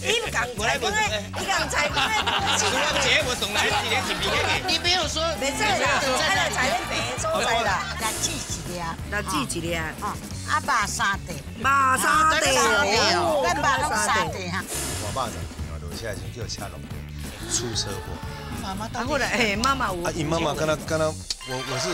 你唔讲菜讲诶，你讲菜讲诶，除了节我送来一年一笔给你没有说，袂使啦，爱来菜咧白所在啦，来记一粒，那煮一粒，啊，啊肉三地，麻沙地。哦，咱肉拢三地哈。我爸在马路下已经叫车龙出车祸。妈妈啊，后来哎，妈妈我啊，因妈妈跟他跟他，我我是》。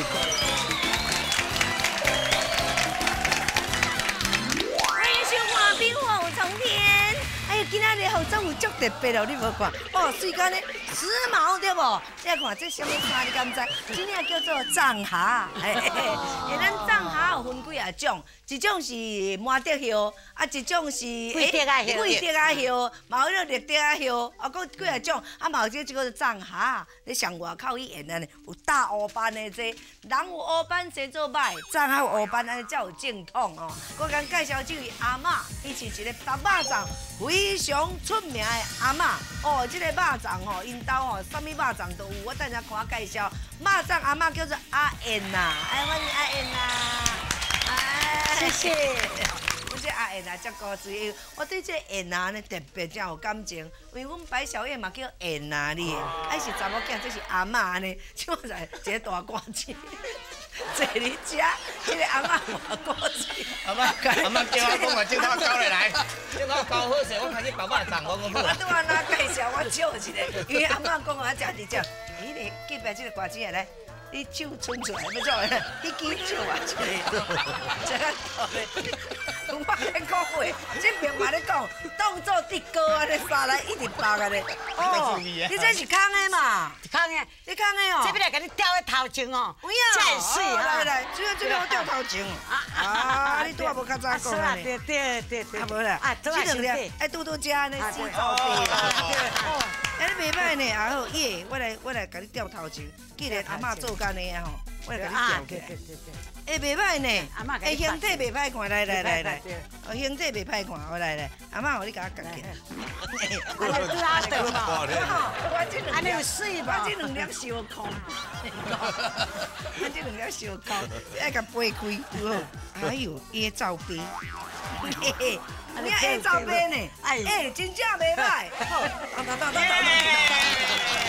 今仔日好总有足特别哦，你无看？哦，水干呢时髦对无？你看这什么衫？你敢知？这领叫做藏蛤。嘿嘿嘿，咱藏蛤有分几啊种？一种是满德叶，啊，一种是桂德啊叶桂蝶仔叶，嘛有绿蝶仔叶，啊，搁几啊种，啊，嘛有这这个藏哈。你上外口去演安尼，有大乌斑的这，人有乌斑生做歹，藏还有乌斑安尼才有正统哦。我刚介绍这位阿嬷，伊是一个大肉粽非常出名的阿嬷。哦，这个肉粽吼，因兜吼，啥物肉粽都有。我等下看介绍，肉粽阿嬷叫做阿燕呐，哎，欢迎阿燕呐，哎，谢谢。我这阿燕啊，足高知，因为我对这燕啊呢特别真有感情，因为阮摆小燕嘛叫燕啊哩，哎是查某囝，这是阿嬷呢，像在一个大歌星。坐你食，这个阿嬷话歌星。阿妈，阿妈叫我讲话，叫我交来来，叫我交好势，我开始爸爸长我讲好我拄安那介绍我笑一个，因为阿嬷讲我食伫只，伊个隔壁这个歌星来，你手伸出来要做咩？你记住啊，这个，这个。我咧讲话，这边嘛咧讲，当做的歌安尼杀来一直爆安尼。哦，你这是空的嘛？看诶，你空的哦？这边来给你吊在头前哦，有影真水哦来啊！来，这个这个我掉头前。啊，你拄啊无较早讲安尼。对对对对，啊无啦，啊，这两粒爱拄拄食呢，洗澡地啦。哦，哎，你袂歹呢，啊好耶，我来我来甲你吊头前，既然阿嬷做干的啊吼，我来甲你啊，吊起来。对对对对。哎，袂歹呢，阿嬷甲哎，你形体袂歹看，来来来来对，哦，形体袂歹看，我来来，阿嬷，我你甲我夹起来。啊，你拄好对嘛？我这两安尼有粒，水吧我？这两粒小空，我这两粒小空，爱甲掰开，有无？哎呦，椰罩杯，嘿嘿，你看椰罩杯呢？哎哎，真正袂歹。好，等等等等等等。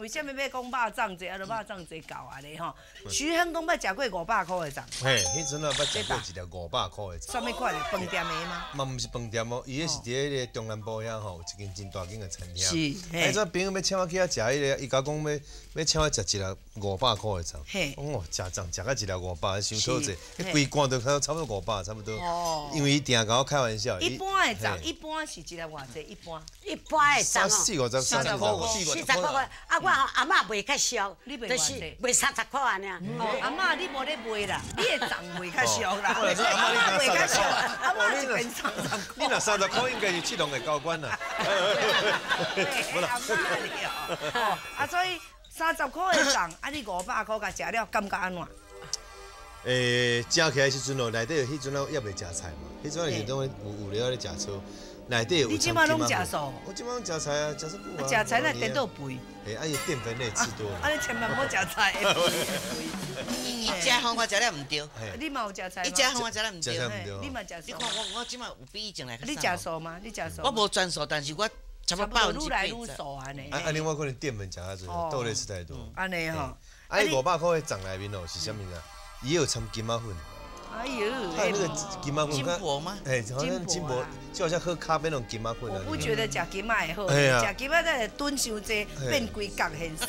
为什么要讲肉粽节？啊，就肉粽节到啊咧吼。徐亨讲捌食过五百块的粽，嘿，迄阵啊，捌食过一条五百块的粽，什么款的饭店的吗？嘛毋是饭店哦，伊迄是伫迄个中南部遐吼，有一间真大间的餐厅。是嘿哎，这朋友要请我去遐食迄个，伊甲讲要要请我食一粒五百块的粽。嘿我讲哦，食粽食到一粒五百，伤讨济，是迄规罐都差差不多五百，差不多。哦因为伊定甲我开玩笑。一般的粽，一般是一粒偌济？一般。一般的三粽哦，四五十、三十块，四四十块块，啊，我阿嬷卖较俗，你卖就是卖三十块安尼。哦，阿嬷你无咧卖啦，你的粽卖较俗 啦。阿嬷你卖较俗，拿阿嬷就变三十块。你若三十块，应该是七栋的高官啦。嘿 阿嬷你哦，哦啊，所以三十块的粽，啊，你五百块甲食了，感觉安怎？诶，食起来时阵哦，内底有迄阵啊也袂食菜嘛，迄阵是拢有有了咧食草，内底有你即摆拢食素我即摆拢食菜啊，食素久啊。食菜那点都肥，哎，啊伊淀粉类吃多啊，了。你千万莫食菜。伊食方我食了毋对，嘿你嘛有食菜吗？伊食互我食了毋对食菜。嘿你嘛食素你看？我我即摆有比以前来较你瘦食素吗？你食素？我无全素，但是我差不多百分之愈来愈八十。素安尼。啊，啊，另外可能淀粉食较哦多，豆类吃太多。安尼吼。啊，伊五百块的粽内面哦是啥物啊？伊有掺金马粉，哎呦，它有那个金金箔吗哎，好像金箔，就好像喝咖啡那种金马粉啊。我不觉得食金马会好，哎呀食金马在蹲伤济，变规角现死。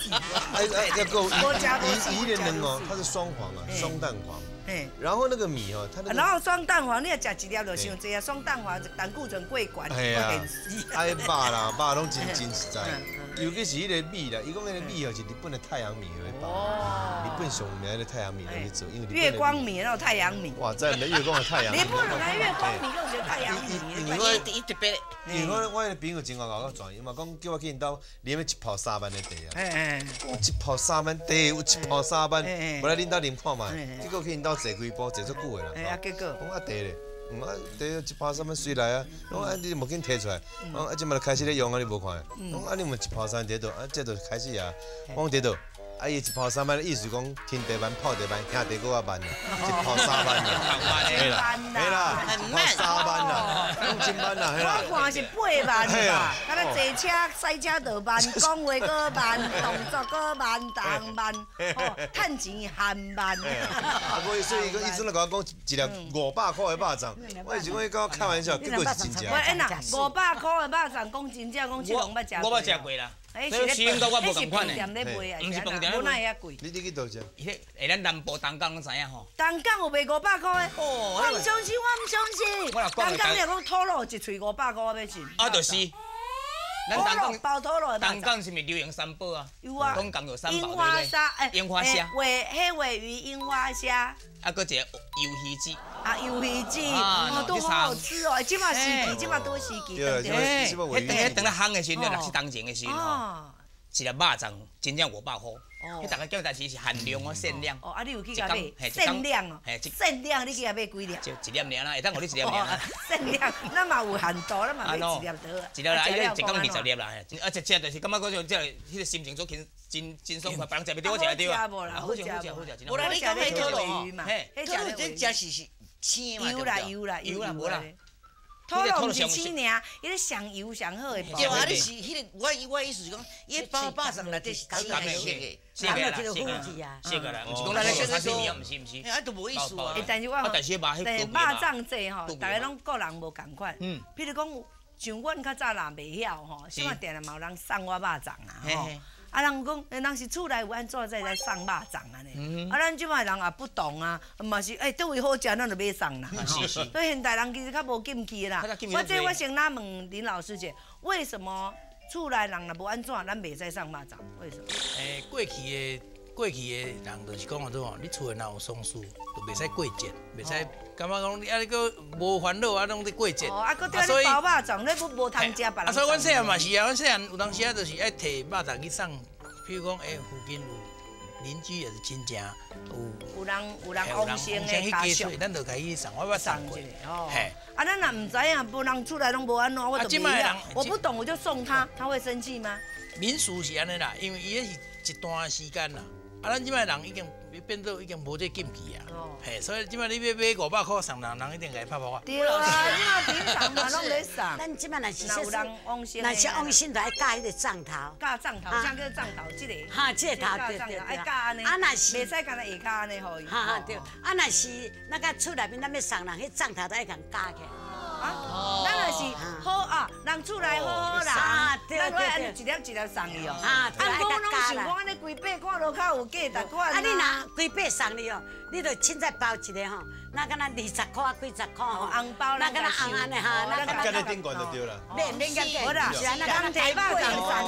哎哎，要够我加不是一一的能哦它是双黄啊，哎双蛋黄。哎。然后那个米哦，它那个然后双蛋黄，你若食一粒就伤济啊！双蛋黄胆固醇过悬，哎呀会现死。哎肉啦，肉拢真真实在。尤其是迄个米啦，伊讲迄个米哦是日本的太阳米会包，哦日本上有名的太阳米来去做，因为月光。米，那种太阳米。哇，在月光的太阳米。你不能拿月光米用成太阳米。因因为伊特别，因为我我的朋友真好甲我转，伊嘛讲叫我去因兜啉一泡三万的茶啊。哎哎，有一泡三万，茶有一泡三万，我来恁兜啉看哎哎卖，结果去因兜坐几波，坐足久的啦。哎啊，结果讲啊茶咧，嗯啊，第一包衫要水来啊，我讲啊你无紧摕出来，我讲啊即摆就开始咧用啊你无看？的，我讲啊你问一包衫伫倒，啊这就开始啊，我讲伫倒。啊！伊一泡三万的意思讲，天地板、泡地板、兄地搁较慢啦，一泡三万啦，嘿啦，嘿啦，一泡三万啦，两千万啦，嘿啦。我看是八万吧，敢若坐车、驶车就慢，讲话搁慢，动作搁慢，动慢，哦，趁钱还慢。啊，所以所以伊阵来甲我讲一粒五百块的肉粽，我是讲伊甲我开玩笑，结果是真正。喂，哎呐，五百块的肉粽，讲真正，讲七龙捌食过。我捌食过啦。哎，是咧，我无共款的，毋是饭店，无那遐贵。你你去倒食？伊迄下咱南部东港拢知影吼。东港有卖五百块的？我唔相信，我唔相信。东港你讲吐露一喙五百块，我要信。啊，就是。咱东港包吐露东港是咪流行三宝啊？有啊。东港有三宝樱花虾，哎，樱花虾。尾黑尾鱼，樱花虾。啊，搁一个鱿鱼子。啊，鱿鱼子，哦，都好好吃哦！即马时期，即马多时期，对对。迄等下等咧烘的时阵，若是当前的时阵吼。一粒肉粽，真正五百块。哦。迄大家叫但是是限量哦，限量。哦，啊，你有去甲买？限量哦。嘿，限量你去甲买几粒？就一粒尔啦，会当互你一粒尔。限量，咱嘛有限度，咱嘛买一粒得。一粒啦，伊咧一缸二十粒啦，啊，食食就是感觉嗰种即系迄个心情做轻真真爽快，别人食袂着我食得着啊。好食好食好食。无啦，你讲迄套路嘛，迄套路真食是是青嘛，油啦油啦油啦无啦。土龙毋是青尔，伊咧上油上好诶。对啊，你是迄个我我意思是讲，伊包肉粽内底是青的色的，是个啦，是个啦，毋是讲咱咧说啥物啊，毋是毋是。哎，都无意思啊。但是我但是肉粽这吼，逐个拢个人无共款。嗯。譬如讲，像阮较早也袂晓吼，什么定嘛有人送我肉粽啊吼。啊，人讲，人是厝内有安怎在来送肉粽安尼？啊，咱即摆人也不懂啊，嘛是，哎，倒位好食，咱就买送啦。是是所以现代人其实较无禁忌啦。我这我先来问林老师者，为什么厝内人若无安怎，咱袂使送肉粽？为什么？诶，过去的过去的人就是讲话做吼，你厝内若有松树，就袂使过节，袂使感觉讲你啊，你个无烦恼啊，拢伫过节。哦啊，搁蹛咧包肉粽，你不无通食别人。啊，所以阮细汉嘛是啊，阮细汉有当时啊，就是爱摕肉粽去送，譬如讲，诶，附近有邻居也是亲戚，有有人有人往生的家属，咱就可以送，我要送过。嘿，啊，咱若唔知影，无人出来拢无安怎，我就袂晓。我不懂，我就送他，他会生气吗？民俗是安尼啦，因为伊迄是一段时间啦。啊，咱即摆人已经变做已经无这禁忌啊，嘿，所以即摆你要买五百块送人，人一定会拍拍啊。对啊，即摆平常嘛拢在送。咱即摆若是说，有人往生，若是往心，就爱加迄个杖头。架杖头，像个杖头，即个。哈，即个头对对对。爱加安尼。啊，若是。袂使干那下骹安尼互伊。哈哈对。啊，若是那个厝内面咱要送人，迄杖头都爱共架起。啊，咱也是好啊，人厝内好好啦，咱来安尼一粒一粒送伊哦。啊，啊，我拢想讲安尼规百看落较有价值款。啊，你拿规百送你哦，你着凊彩包一个吼，那敢若二十块几十块吼，红包那敢若红安尼哈，那敢若顶管就对了。免免甲好啦，咱提肉粽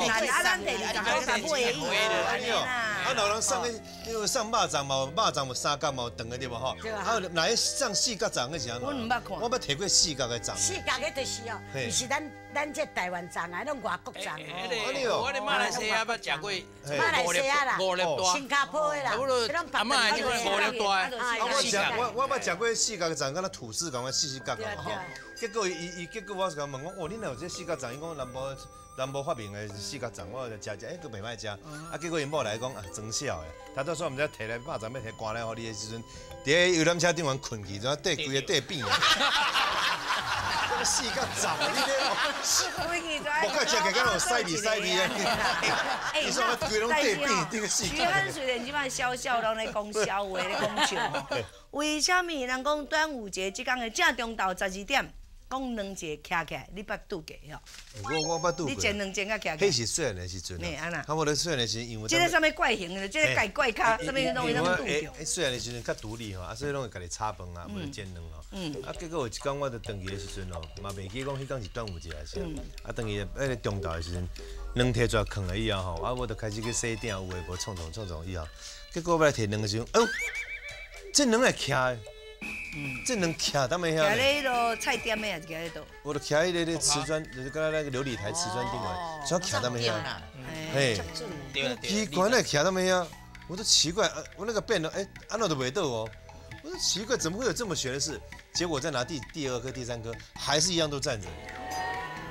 啊，老人送个，因为送肉粽嘛，肉粽有三角嘛，长个对无吼？啊，来送四角粽个是安怎？我唔捌看。我捌摕过四角个粽。四角个就是哦，是咱咱这台湾粽啊，拢外国粽哦。我哋马来西亚捌食过，马来西亚啦，五粒大，新加坡的啦，阿妈就五粒大。啊，我食我我捌食过四角个粽，敢若吐司咁样四四角个吼。结果伊伊结果我是讲问我，哦，恁有这四角粽？伊讲南部。南部发明的四角粽，我就食食，哎，佫袂歹食。啊，结果因某来讲啊，装笑的。他到时候毋知摕来肉粽要摕赶来互你的时阵，伫个游览车顶完困去，然后缀规个缀扁。这 个四角粽，你咧哦？我讲食起敢有塞味塞味啊！你说我规拢缀扁，这个四角。徐汉虽然即摆笑笑拢咧讲笑话咧讲笑，为什么人讲端午节即天的正中昼十二点？讲两节徛起来，你捌拄过吼？我我捌拄过。你前两节啊徛起来。迄是细汉的时阵。咩安那？啊，我咧细汉的时阵，因为。即个啥物怪形的，即个怪怪卡，啥物拢会拢拄着。细汉的时阵较独立吼，啊，所以拢会家己炒饭啊，或者煎卵吼。嗯。啊，结果有一天我伫登记的时阵哦，嘛袂记讲迄天是端午节还是。嗯。啊，登记迄个中昼的时阵，两摕出来放了以后吼，啊，我就开始去洗鼎，有诶无创创创创以后，结果我来摕两个时阵，哦，这两个徛。这能卡他们遐？徛咧迄落菜店的也是徛咧倒？我都徛喺那个瓷砖，就是刚才那个琉璃台瓷砖顶嘛，只要徛他们遐。哎，奇怪咧，徛他们遐，我都奇怪，我那个变了，哎，安那都袂倒哦。我说奇怪，怎么会有这么悬的事？结果再拿第第二颗、第三颗，还是一样都站着。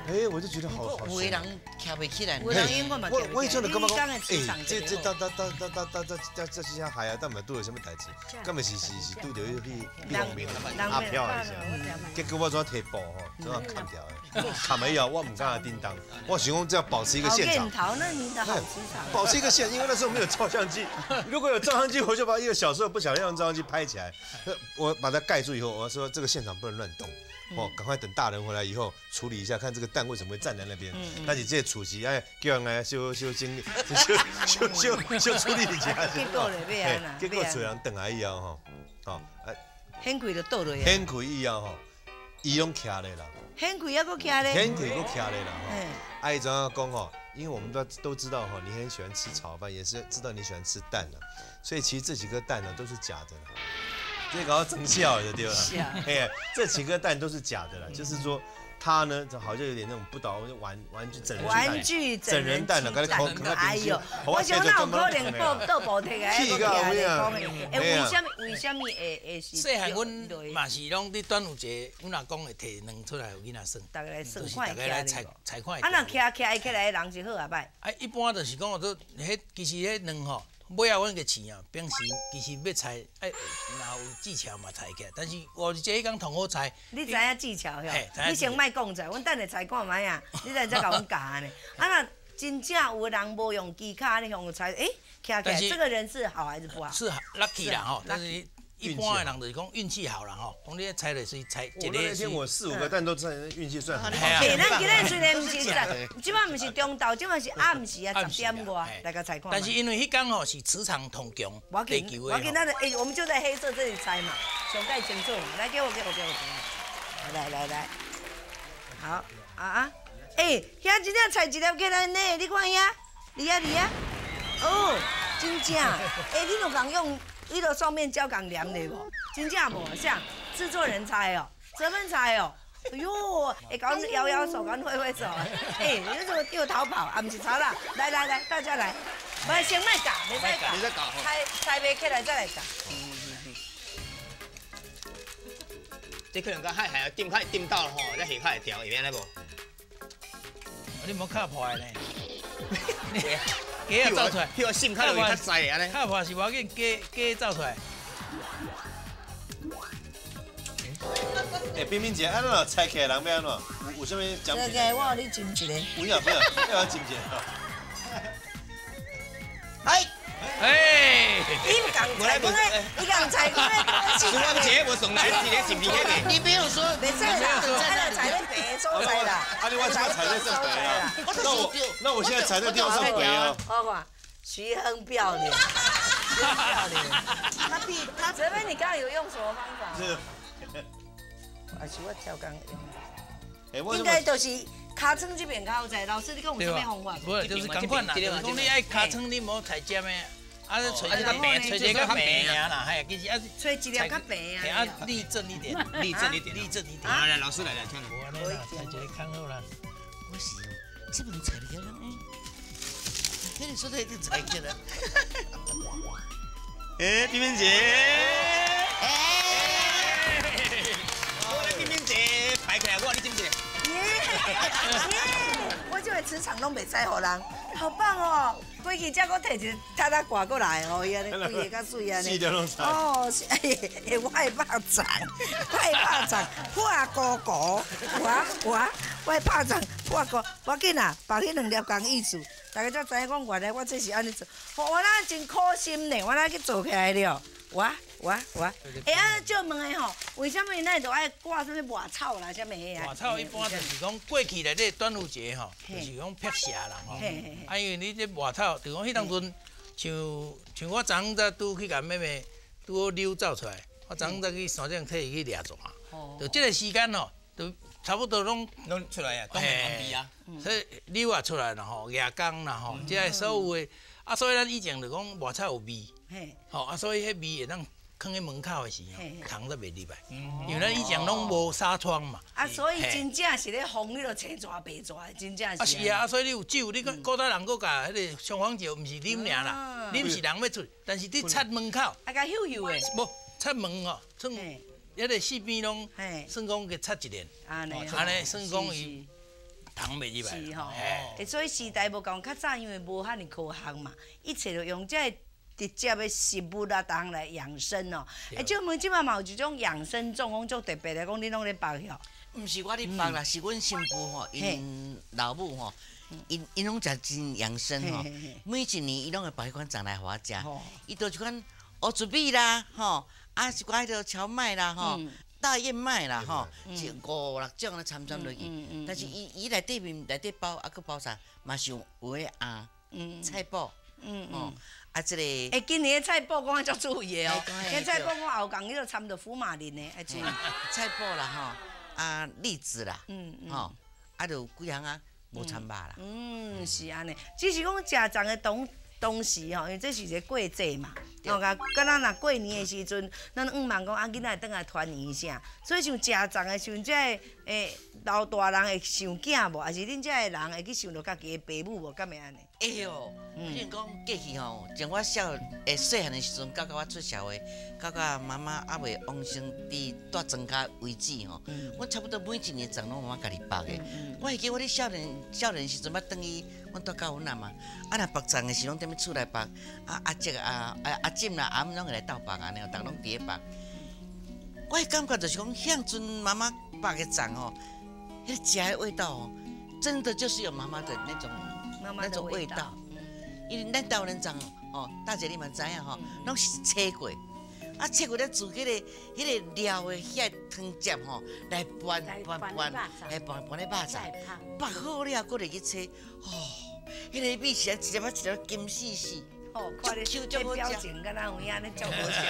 哎，我就觉得好好有的人徛不起来。有人因为嘛，我我以前就感觉讲，哎哎，这这哒哒哒哒哒哒哒这这这下海啊，但唔拄着什么代志，根本是是是拄着一批李鸿明阿飘一下，结果我怎摕布吼，怎样砍掉的，砍没有，我唔敢叮当，我想讲这要保持一个现场，那你的好磁场，保持一个现，因为那时候没有照相机，如果有照相机，我就把一个小时候不想要用照相机拍起来，我把它盖住以后，我说这个现场不能乱动。哦，赶快等大人回来以后处理一下，看这个蛋为什么会站在那边。那你这些储蓄，哎，叫人来修修精力，修 修修修处理一下。结果嘞，咩啊？结果虽然等来以后吼，哦，哎，很贵就倒落去。很贵以后吼，伊拢徛咧啦。很贵还佫徛咧。很贵佫徛咧啦。哎，阿姨怎样讲吼？因为我们都都知道哈，你很喜欢吃炒饭，也是知道你喜欢吃蛋的，所以其实这几颗蛋呢都是假的。这搞到真笑的对吧？哎，这几颗蛋都是假的啦，就是说他呢，就好像有点那种不倒玩玩具整人蛋，玩具整人蛋了，刚才可能哎呦，我想那有可能倒倒补贴的，气个？哎，为什么为什么会会是？细汉阮嘛是拢伫端午节，阮阿公会摕两出来有囡仔算，大家来算看，大家来采采看。啊，那徛徛起来的人是好啊歹？啊，一般就是讲，都迄其实迄两吼。尾啊，阮个钱啊，平时其实要猜，哎，若有技巧嘛猜起来。但是我这一工同好猜。你知影技巧吼？你先莫讲者，阮等下猜看卖啊。你等下再甲阮教安尼。啊，若真正有人无用技巧，你向猜，哎，徛起来，这个人是好还是不好？是 lucky 啦吼，但是。一般的人就是讲运气好了吼，讲你猜的是猜一个。那天我四五个蛋都猜运气算很好。嘿，咱今日虽然不是在，即摆不是中昼，即摆是暗时啊，十点外大家猜看。但是因为迄天吼是磁场同强，我紧，我紧，那个诶，我们就在黑色这里猜嘛，想盖清楚。来，给我，给我，给我，来来来，好啊啊，诶，遐真正菜一粒起来呢，你看遐，你啊你啊，哦，真正，诶，你都讲用。你都双面胶港凉的无？真正无像制作人猜哦，怎么猜哦？哎呦，哎，搞摇摇手，搞挥挥手，哎，你怎么又逃跑？啊，不是吵啦，来来来，大家来，不先卖搞，你再搞，你再搞，猜猜袂起来再来搞。嗯嗯嗯。这可能个海海点开点到了吼，这下开会调，会变来无？你莫卡破呢。鸡啊走出来，迄个心较容易较细安尼。较破是无要紧，鸡鸡走出来。哎，冰冰姐，安怎猜起来人要安怎？有有啥物奖品？我给你金一个。不要不要，要我金一个。哎。哎，你唔讲你讲猜过来，我我姐我送来一个金币给你。你不用说，没事啦，猜了踩了别说猜啦。啊，你我现在猜的是谁啊？那我那我现在踩在地方是谁啊？我看徐亨漂亮，漂亮。他比他这边你刚刚有用什么方法？是，还是我跳钢用？应该都是。卡称这边较好在，老师你跟我们这边方法？不是，就是同款啦。讲你爱卡称，你无采尖的，啊，吹一个白，吹一个白尔啦，嘿，其实啊，吹一粒较白啊，啊，立正一点，立正一点，立正一点。来来，老师来来，听我安尼啦，采一个看好啦。我是这边采的漂亮，跟你说的一定采起来。哎，冰冰姐，哎，我来冰冰姐，排起来，我你知不知？我这个磁场拢袂使互人，好棒哦！过去才搁摕一塔塔挂过来哦，伊安尼 规个较水安尼。哦，哎，我爱拍掌，我爱拍掌，破哥哥，我我我爱拍掌破哥，要紧啊，把迄两粒讲意思，大家才知影讲原来我这是安尼做，我那真苦心呢，我那去做起来了。我我我，哎啊，就问下吼，为什么那都爱挂什么外草啦？什么啊？外草一般就是讲过去的这端午节吼，就是讲辟邪啦吼。啊，因为你这外草，就讲迄当阵，像像我昨昏才拄去甲妹妹拄好溜走出来，我昨昏才去山顶替伊去掠蛇。哦。就这个时间吼，都差不多拢拢出来啊，东北方边啊。所以溜啊出来了吼，夜工啦吼，即个所有的，啊，所以咱以前就讲外草有味。吼啊，所以迄味会当放喺门口的时候，虫都袂入来，因为咱以前拢无纱窗嘛。啊，所以真正是咧风，你著青蛇白蛇，真正是。啊是啊，所以你有酒，你古代人佫甲迄个双黄酒，毋是啉尔啦，啉是人要出，但是你擦门口。啊，甲嗅嗅的。无擦门哦，出迄个四边拢算讲给插一连，安尼。安尼算讲伊糖袂入来。是吼，诶，所以时代无共较早，因为无遐尼科学嘛，一切都用这直接的食物啊，当来养生哦。哎，即问即嘛嘛有一种养生种，讲足特别的，讲你拢咧包晓。毋是我咧包啦，是阮新妇吼，因老母吼，因因拢食真养生吼。每一年伊拢会包迄款粽来互我食，伊都一款乌子米啦，吼，啊是寡迄条荞麦啦，吼，大燕麦啦，吼，是五六种咧掺掺落去。但是伊伊内底面内底包，啊佮包啥，嘛是有诶啊，菜脯，哦，啊即个。诶，今年的菜脯讲足注意哦，今菜脯我后讲伊就掺着福马林诶，是菜脯啦，吼。啊，栗子啦，嗯嗯，吼，啊，就几项啊，无掺肉啦。嗯，是安尼，只是讲食粽的东东西吼，因为这是一个过节嘛，吼，甲敢若若过年的时阵，咱毋茫讲啊，囡仔倒来团圆啥，所以像食粽的时阵，诶。老大人会想囝无，还是恁遮个人会去想到家己的爸母无？敢会安尼？哎哟，比如讲过去吼，从我少诶细汉的时阵，到到我出社会，到到妈妈还未往生伫带庄家为止吼，我差不多每一年粽拢妈妈家己包的。我会记我咧少年少年时阵，捌等于阮带到阮阿妈，啊若包粽的时拢踮咧厝内包，啊阿叔啊啊阿婶啦，阿姆拢会来斗包安尼，逐拢伫咧包。我诶感觉就是讲，向阵妈妈包嘅粽吼。那家的味道哦，真的就是有妈妈的那种那种味道。因为咱大人长哦，大姐你们知影吼，拢是切过，啊切过咧煮迄个迄个料的遐汤汁吼，来拌拌拌，来拌拌咧肉菜，拌好了，过来去切，哦，迄个米是啊，一粒啊一粒金丝丝。哦，看你这表情，敢若有影，尼足好食。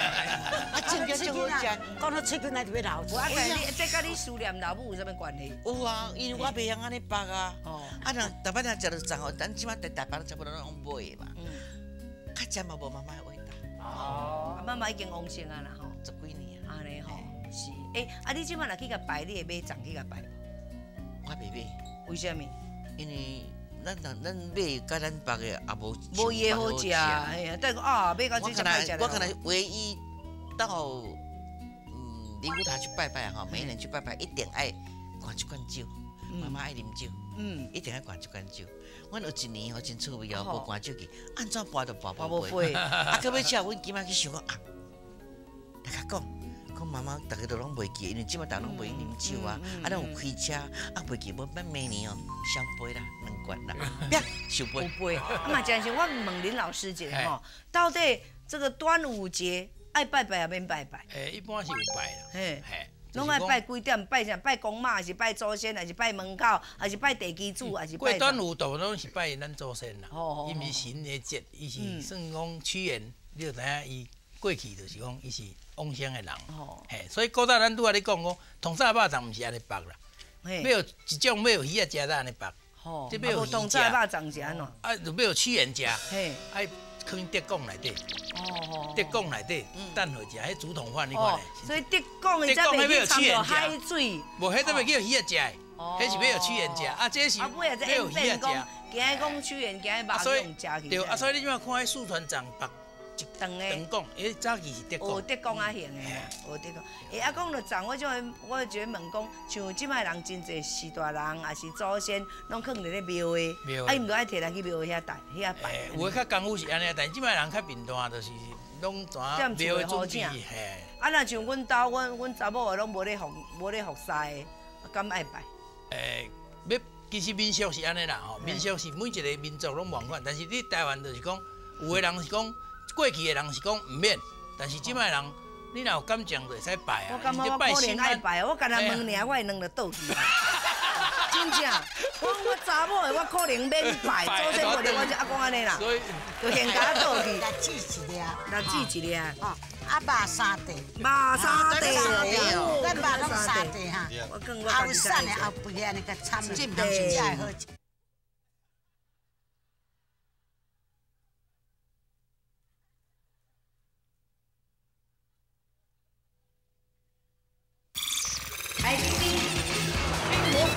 啊，真正足讲到脆棍，那就要老。我讲你，这甲你思念老母有啥物关系？有啊，因为我袂晓安尼包啊。哦。啊，那大摆人食到粽吼，咱起码在台北都差不多拢买嘛。嗯。较食嘛无妈妈的味道。哦。妈妈已经往生啊啦吼，十几年啊。安尼吼，是。诶，啊，你即摆若去甲拜，你会买粽去甲拜？我袂买。为什么？因为。咱咱咱买甲咱别个也无无伊好食，哎呀，但啊买到这只歹食我可能唯一到嗯灵骨塔去拜拜哈，每一年去拜拜一定爱灌一罐酒，妈妈爱啉酒，嗯，一定爱灌一罐酒。阮有一年吼真趣味哦，无灌酒去，按怎跋都跋无杯。啊，到尾吃，阮今仔去想讲啊，大家讲。妈妈，逐个都拢袂记，因为即摆逐个拢袂啉酒啊，啊，咱有开车，啊，袂记，要办明年哦，香杯啦，两罐啦，别小杯。杯。啊嘛，真是我问林老师者吼，到底这个端午节爱拜拜啊，免拜拜？诶，一般是有拜啦。嘿，嘿，拢爱拜几点？拜啥？拜公妈，还是拜祖先，还是拜门口，还是拜地基主，还是？过端午大部分拢是拜咱祖先啦。哦哦。因为神的节，伊是算讲屈原，你就知影伊过去就是讲伊是。往生的人，嘿，所以古早咱拄仔咧讲讲，铜沙肉粽毋是安尼剥啦，没有一种没有鱼啊食才安尼包，即要有铜沙肉粽食安怎？啊，就没有屈原食，嘿，爱放德贡内底，哦，德贡内底，等下食，迄竹筒饭你看咧。所以德贡伊才袂去掺着海水，无，迄都袂叫鱼啊食。的，迄是要有屈原食，啊，这是要有鱼啊食。今日讲屈原，今日肉用食去。对，啊，所以你即马看迄四川粽包。一长讲，诶，早期是德讲，德讲啊型的，学德讲。诶，啊，讲到粽，我就会，我就问讲，像即摆人真侪士大人，也是祖先，拢放伫咧庙诶，啊，伊毋都爱摕来去庙遐拜，遐拜。有诶较功夫是安尼，但即摆人较平淡，就是拢怎庙诶好正。啊，若像阮兜，阮阮查某诶，拢无咧服，无咧服侍，敢爱拜？诶，要其实民俗是安尼啦吼，民俗是每一个民族拢无共款，但是你台湾就是讲，有诶人是讲。过去的人是讲毋免，但是即摆人，你若有感情就会使拜啊。我感觉我可能爱拜，我干那问尔，我会两个倒去。真正，我我查某的，我可能免拜，祖先可能我就阿公安尼啦。所以，就先甲倒去。来煮一粒，来煮一粒。哦，啊肉三地。肉三地哦。咱肉拢三地哈。后散的后肥的，那个参进不进才好冰火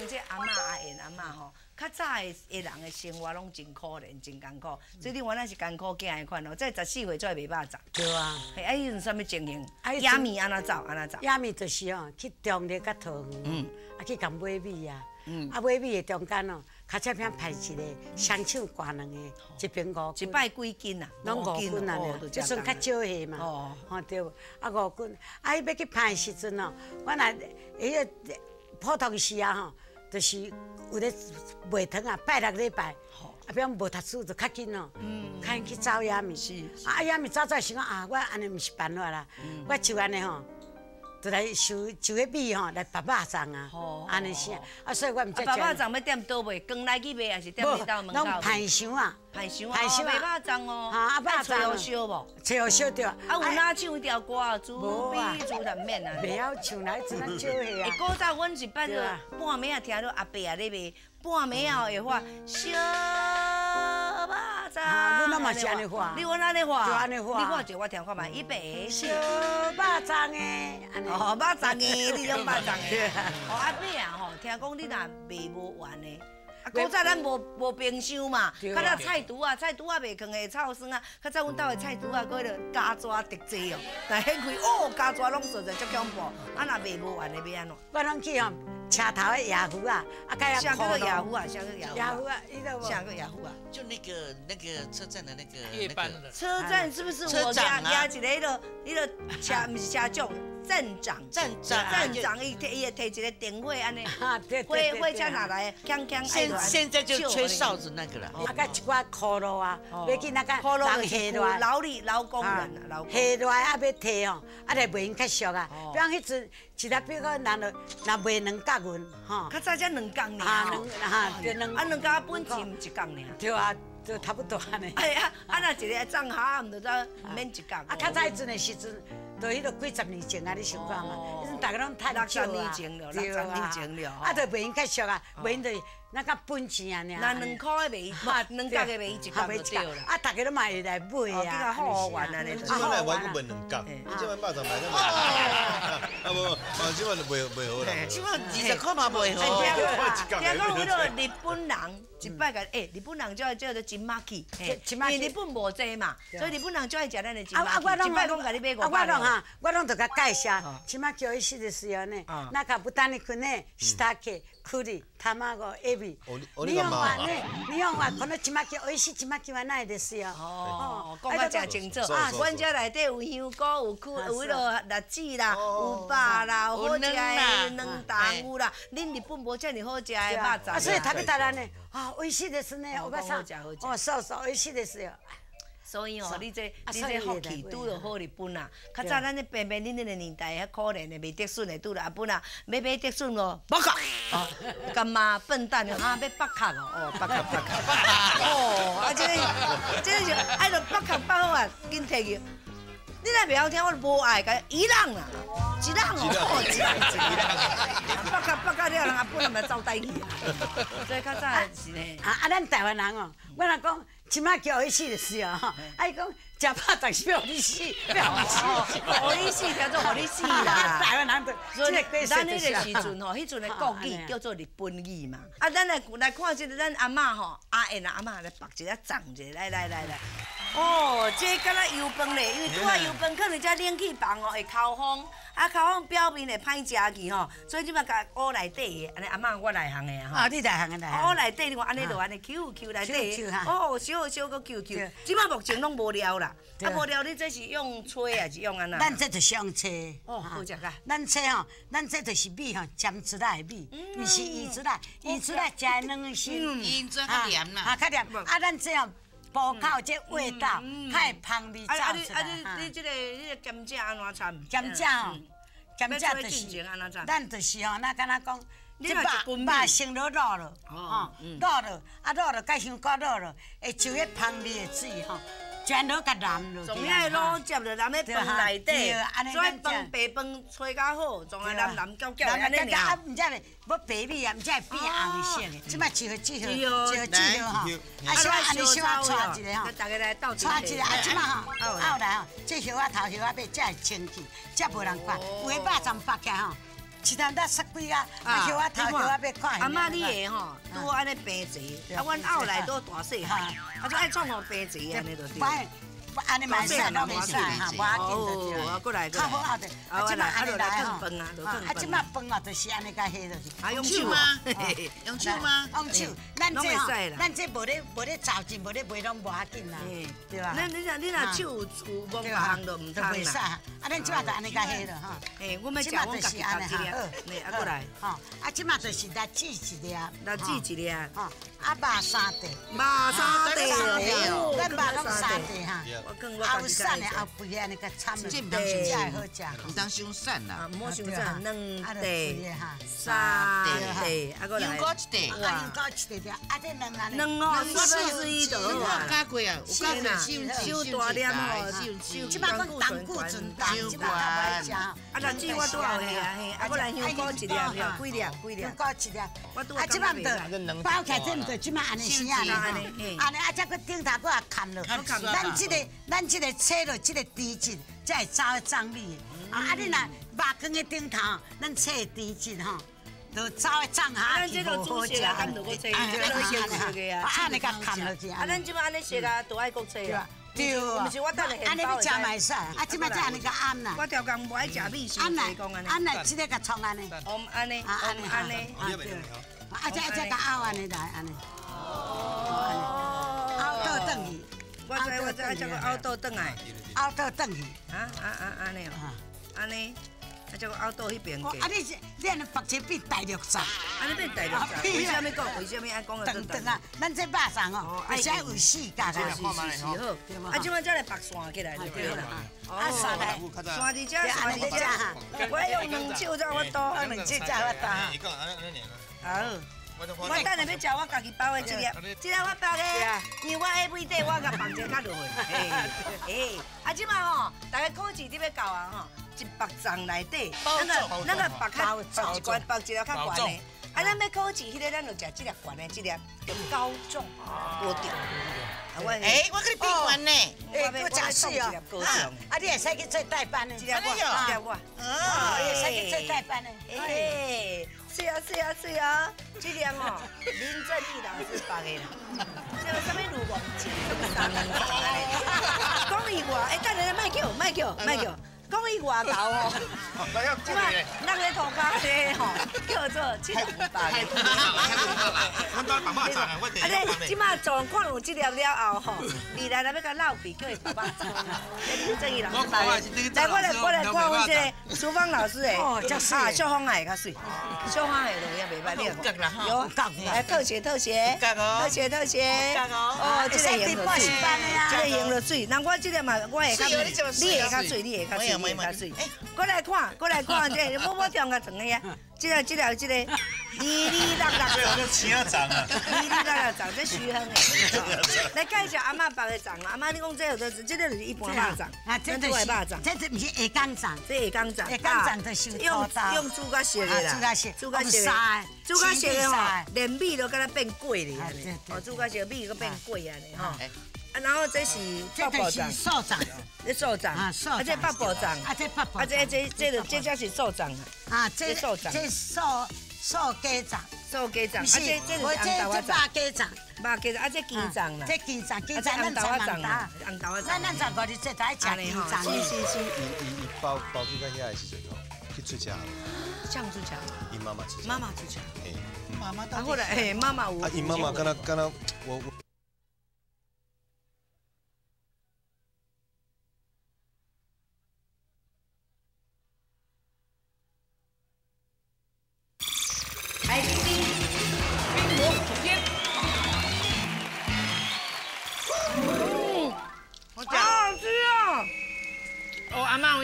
九天阿妈阿爷阿妈吼。较早的的人的生活拢真可怜，真艰苦。所以你原来是艰苦囝的款哦，在十四岁才袂肉粽。对啊。嘿，啊，迄阵什么情形？啊亚米安怎走？安怎走？亚米就是哦，去中立甲桃园，啊去共买米啊，嗯啊买米的中间哦，卡车片拍一个双手挂两个，一边五一摆几斤啊？拢五斤啊，即算较少下嘛。哦，吼对，啊五斤，啊伊要去拍的时阵哦，我若迄个普通时啊吼，就是有咧卖糖啊，拜六礼拜，啊比如无读书就较紧哦，较紧去找亚米。是。啊亚米早早想讲啊，我安尼毋是办法啦，我就安尼吼。就来收收迄米吼来拔肉粽啊，安尼是啊，所以我毋知。拔肉粽要点倒卖？光来去卖还是点你到门口？拢排箱啊，排箱啊，排肉粽哦。哈，啊，肉粽。烧无？吹好烧着。啊，有哪唱一条歌？猪皮猪蛋面啊。袂晓唱来，只能少下啊。古早阮是办个半暝啊，听到阿伯啊咧卖，半暝后会发烧。啊，阮那嘛是安尼画，你阮安尼画，就安尼画。你画一个我听看嘛，一百小肉粽诶，安尼。哦，肉粽诶，你种肉粽诶。哦，阿伯啊吼，听讲你若卖无完诶。啊，古早咱无无冰箱嘛，较早菜厨啊，菜厨啊袂放个臭酸啊，较早阮兜的菜厨啊，搁迄个加纸特济哦，但掀开哦，加纸拢实在足恐怖，啊若卖无完的要安怎？我拢去哦。车头的亚虎啊，啊，该要下个雅虎啊，下个亚虎啊，伊个下个雅虎啊，就那个那个车站的那个夜班的。车站是不是？我压压一个迄个迄个车，不是车长，站长，站长，站长伊摕伊摕一个电话安尼，火火车哪来？锵锵，现现在就吹哨子那个了。啊，甲一寡苦路啊，要去那个人下来，劳力劳工人啊，劳下来啊要提哦，啊来卖因较俗啊，比方迄阵。是啦，比如讲，若若若卖两角银，吼。较早才两工尔。啊，两啊，就两。啊，两工本钱一工尔。对啊，就差不多安尼。哎呀，啊那一个账下毋着再免一工。啊，较早迄阵的时阵，都迄个几十年前啊，你想看嘛？迄阵大家拢太少啊。六十年前了，六十年前了。啊，就袂用较俗啊，袂用就。那个本钱啊，那两块的卖，两角的卖一角就对了。啊，大家都买来买啊，啊，好玩啊！你即摆来玩个卖两角，你即摆肉粽卖得卖。啊无，啊，即摆就卖卖好啦。即摆二十块嘛卖好。听讲 迄个日本人一摆个，诶，日本人叫叫做金马鸡，因为日本无济嘛，所以日本人最爱食咱的金马鸡。一摆讲甲你买五百。我拢哈，我拢就甲介绍，金马鸡伊食的时候呢，那个不但你可能是他去。苦的，他妈个 A B，你用话呢？你用话可能一麦叫，美味しい一麦叫安奈的是啊。哦，讲啊真清楚啊！阮遮内底有香菇，有苦，有迄落栗子啦，有肉啦，有好食的两蛋有啦。恁日本无遮尔好食的肉粽。啊，所以特别大人呢，啊，美味しいですね，我讲啥？哦，そうそう，美味しいですよ。 所以哦，你这你这福气拄着好日本啊！较早咱这平平恁恁的年代，遐可怜的未得顺的拄着阿本啊，要买得顺哦，北卡哦，干嘛笨蛋哦，啊，要北卡哦，哦，北卡北卡，哦，啊，这个这个就爱着北卡北好啊，紧摕去。你若袂晓听，我无爱甲伊浪啊，一浪哦，一浪一浪，北卡北卡了，人阿本啊咪走带去啊。所以较早是呢。啊啊，咱台湾人哦，我若讲。起码叫伊死就是啊！啊，伊讲食饱但是要你死，不要你死，互你死叫做互你死啦。台湾人所以咱迄个时阵吼，迄阵的国语叫做日本语嘛。啊，咱来来看即个咱阿嬷吼，阿燕啊阿嬷来绑一个粽子，来来来来。哦，这敢若油饭咧，因为拄啊油饭可能只冷气房哦会烤风。啊，烤方表面会歹食去吼，所以即嘛甲锅内底安尼阿嬷我内行的啊，你内行的内行。锅内底你看安尼就安尼 Q Q 内底，哦，小小个 Q Q。即摆目前拢无料啦，啊无料你这是用炊还是用安那？咱这就是用炊。哦，好食噶。咱炊吼，咱这就是米吼，煎出来的米，毋是伊出来，伊出来食两个心。腌出来较黏啦。啊，较黏。啊，咱这样。煲烤这味道，太香味走出来。啊你啊你你这个你个咸酱安怎炒？咸酱哦，咸酱就是，咱就是吼，那敢若讲，你肉肉先落卤了，吼，卤了，啊卤了，甲香菇卤了，会就迄香味的水吼。全都甲蓝了，从遐卤接着蓝咧饭内底，白饭炊较好，从啊。蓝蓝焦焦安尼尔。啊，毋知咧，要白米啊，毋知会变红色的。即摆几号几号？几号几号吼？啊，小安尼小啊，带一个吼，大家来一个啊，即摆吼，后来吼，这叶仔头叶仔尾才会清气，才无人看。有诶肉粽剥起吼，其他那十几啊，啊叫我头叫我要看。阿妈，你的吼，拄安尼平坐，啊，阮后来都大细汉，啊，就爱创我平坐安尼就对。安尼蛮晒，拢袂晒哈，无要紧就对。过来，较好啊的，啊，即马安尼来吼，啊，即马饭哦，就是安尼甲下落去。啊，用手吗？用手吗？用手，咱这吼，咱这无咧无咧造进，无咧卖拢无要紧啦，对吧？那你若你若手有有无行就唔通啦。啊，咱即马就安尼甲下落哈。诶，我们讲我家己安尼哈，来，啊过来。吼，啊，即马就是来煮一粒，来煮一粒。吼，啊，肉三地，肉三地，咱肉拢三地哈。啊，有散的啊，肥的安尼个掺的。唔当伤散啦，唔好伤散，两地、三地，啊个来，又高一地，啊又高一地的，啊这两安尼，两哦，四分之一的，哇，加贵啊，有加贵，收收大粒哦，收收，即摆讲胆固醇大，即摆较歹食。啊，那煮我多少个啊？嘿，啊，过来香高一粒，几粒？几粒？高一粒。我拄啊，即摆唔得，包起来这唔得，即摆安尼先安尼，安尼，安尼啊，再个顶头搁啊砍了，咱即个，咱这个切了，这个低筋才会走脏味。啊，啊，你若肉羹的顶头，咱切低筋吼，就走的脏下去无好食。啊，这个切，这个切个啊，啊，你甲砍落去。啊，咱即摆安尼切啊，都爱国切啊。对啊，安尼要食买晒，啊，即摆才安尼甲暗啦。我条工无爱食米线，安尼，安尼，即个甲创安尼。哦，安尼，安尼，安尼，啊对。啊，即即甲凹安尼来，安尼。哦。凹倒转去。我知我知，叫个凹倒转来。凹倒转去。啊啊啊，安尼哦，安尼。啊，叫个凹倒迄边过。啊，你你安尼白切变大绿色。安尼变大绿色。为什么讲？为什么爱讲个？等等啊，咱这肉肠哦，而且有四角的，是是是好。啊，即摆再来白线起来就对了。啊，山来，山伫遮，山伫遮。我用两手才我刀，两手才我刀。好。我等下要食我家己包的这个，这个我包的，因为我下尾底我甲放一个较落去。哎，啊，即马吼，大家考试你要搞啊吼，一百张内底，那个那个绑较包一罐，包一粒较悬的。啊，咱要考试，迄个咱就食这粒悬的，这粒就高中多点。哎，我跟你比完呢，哎，我加水哦。啊，你也使去做代班呢，这粒我，这粒我，哦，也使去做代班呢，哎。是啊是啊是啊，这点哦，林正义老师发的啦，这个什么卢广杰，什么三明治啊？讲伊话，哎，等下卖叫卖叫卖叫。讲伊外头哦，即摆咱咧涂骹咧吼，叫做七五八。我当爸爸长啊，我第一。即摆状况有这粒了后吼，未来咱要甲老皮叫伊爸爸做。林正义老师来，来我来我来看阮这个厨房老师诶，啊，小芳也会较水，小芳会落也袂歹了。有来特写特写，特写特写。哦，这个用落水，这个赢了水。那我这个嘛，我会较水，你会较水，你会较水。哎，过来看，过来看，这摸摸中 个长个呀，这个这个这个，哩哩啦啦，这个青啊长啊，哩哩啦啦长，这虚哼的。来介绍阿妈包的长，阿妈你讲这有的是，这个是一般肉长，啊，这都是肉长，这这不是下岗长，这下岗长，下岗长就是用用猪肝血的啦，猪肝血，猪肝血的，猪肝血的吼，连米都跟它变贵了，哦，猪肝血米都变贵啊，你哈。啊，然后这是八宝掌，寿掌，这寿掌，啊，这八宝掌，啊，这八宝，啊，这这这个这叫是寿掌啊，这寿掌，这寿寿鸡掌，寿鸡掌，啊，这这是红豆掌，八鸡掌，八鸡掌，啊，这鸡掌啦，这鸡掌，鸡掌咱才能打，红豆掌，咱咱才可以这才吃鸡掌，是是是，伊伊伊包包去到遐的时阵吼，去出家，像出家，伊妈妈出家，妈妈出家，哎，妈妈，啊后来，哎，妈妈我，啊，伊妈妈跟他跟他我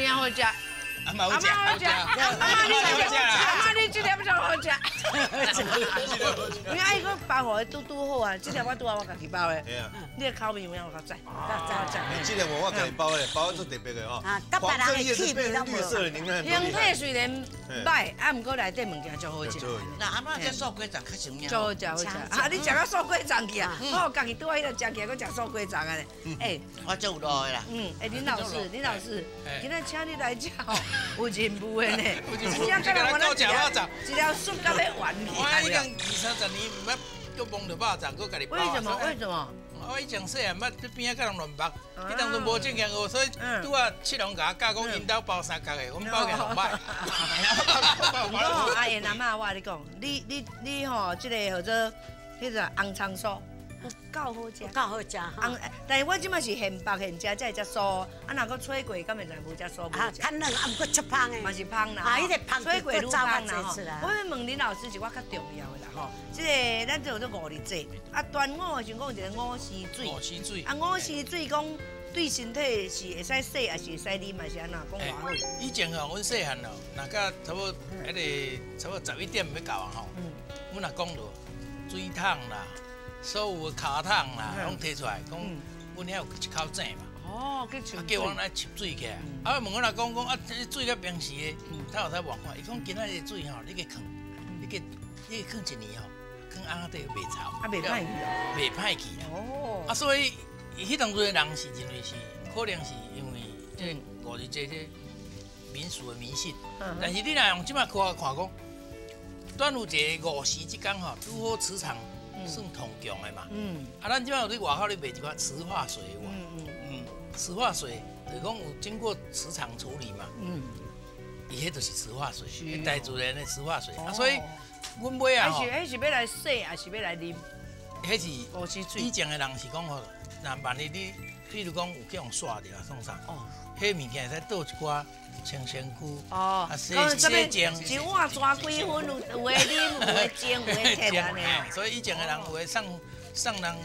然后我。阿妈好食，阿妈好食，阿妈你阿妈你今天不想好食，因为爱个包互伊拄拄好啊，这条我拄好我家己包的。你的口味有影我较赞，较赞。这个我我给你包的，包做特别的哦。啊，甲别人的气味变绿色的，您看。形体虽然歹，啊，毋过内底物件就好食。那阿妈这素鸡肠较什么就好食好食。啊，你食到素鸡肠去啊？我家己拄啊迄个食起来，搁食素鸡肠啊咧。哎，我做有路的啦。嗯，哎，林老师，林老师，今仔请你来吃哦，有进步的呢。今仔个人我来食，一条素到要完去。我已经二三十年毋捌叫梦到肉粽，搁家己包。为什么？为什么？我以前细汉捌伫边仔甲人乱包，迄当阵无正经学，所以拄啊七龙甲教讲，因兜包三角的，我们包个红包。唔 过阿爷阿妈，我你讲，你你你吼，即个叫做迄个红葱酥。够好食，够好食。红，但是我即马是现剥现食，才会食酥。啊，若个吹过，敢会在无食酥无食。啊，较嫩，啊，毋过出芳的。嘛是芳啦。啊，伊个芳吹过愈芳啦吼。我要问林老师是我较重要的啦吼，即个咱做做五日节，啊，端午的时阵讲一个五时水。五时水。啊，五时水讲对身体是会使洗，也是会使啉，还是安怎讲话好？以前吼，阮细汉咯，那个差不多迄个差不多十一点要到啊吼，嗯阮若讲到水桶啦。所有的卡桶啦，拢摕出来，讲阮遐有一口井嘛。哦，叫我来吸水起来。啊，问我阿公讲啊，这水甲平时的，他有在望看，伊讲今仔日水吼，你去放，你去你去放一年吼，放安底袂臭。啊，袂歹去哦。袂歹去哦。啊，所以迄当阵的人是认为是，可能是因为这五日节这民俗的迷信。但是你若用即摆看看讲，端午节五时之间吼，拄好磁场。算通强的嘛，嗯，啊，咱即摆有伫外口咧卖一款磁化水，嗯嗯嗯，磁化水就是讲有经过磁场处理嘛，嗯，伊迄就是磁化水，大自然的磁化水，啊，所以阮买啊吼，迄是要来洗，还是要来啉？迄是以前的人是讲吼，那万一你，比如讲有去用刷的啊，送啥？哦，迄物件会使倒一寡。清身躯哦，洗洗净，一碗抓几分，有有诶啉，有诶蒸，有诶 切安尼。所以以前的人有诶送送人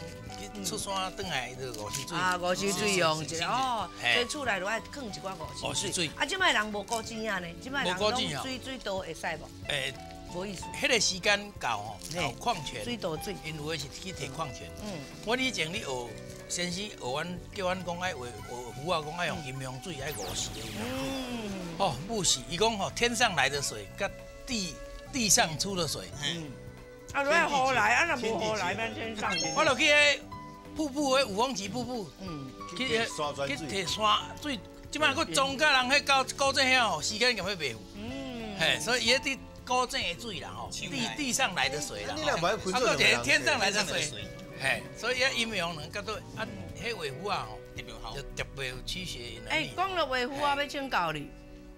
去出山倒来就五十水。啊，五十水用一个哦，所以厝内就爱放一寡五十水。啊，即摆人无古井啊呢，即摆人拢水水多会使无？诶，无意思。迄个时间到吼，搞矿泉水因为是去摕矿泉。嗯，我以前咧学。先生学阮叫阮讲爱画画符啊，讲爱用阴阳水爱五时的。嗯。哦，不是，伊讲吼天上来的水，甲地地上出的水。嗯。啊，如果河来，啊，若无河来，咱天上。我落去迄瀑布，迄五峰旗瀑布。嗯。去去摕山水，即摆佫庄家人迄高高井遐吼，时间咁要白。嗯。嘿，所以伊迄高镇的水啦吼，地地上来的水啦。啊，个天天上来的水。嘿，所以啊，阴阳能叫做啊，迄画符啊吼，特别好，特别有驱邪能力。哎，讲到画符啊，要请教你，